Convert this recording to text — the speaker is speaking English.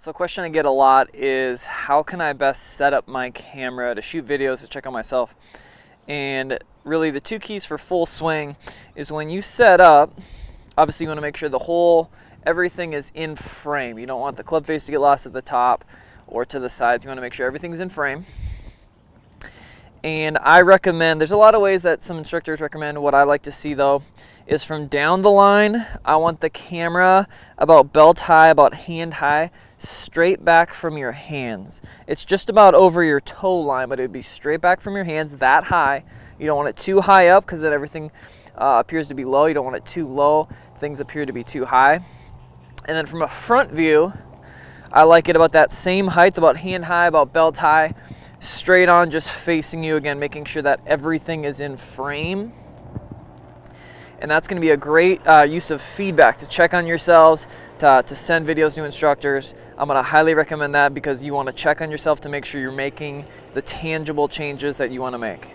So a question I get a lot is how can I best set up my camera to shoot videos to check on myself? And really the two keys for full swing is when you set up, obviously you want to make sure the whole, everything is in frame. You don't want the club face to get lost at the top or to the sides. You want to make sure everything's in frame. And I recommend, there's a lot of ways that some instructors recommend. What I like to see though is from down the line, I want the camera about belt high, about hand high, straight back from your hands. It's just about over your toe line, but it would be straight back from your hands that high. You don't want it too high up because then everything uh, appears to be low. You don't want it too low. Things appear to be too high. And then from a front view, I like it about that same height, about hand high, about belt high straight on, just facing you again, making sure that everything is in frame. And that's going to be a great uh, use of feedback to check on yourselves, to, to send videos to instructors. I'm going to highly recommend that because you want to check on yourself to make sure you're making the tangible changes that you want to make.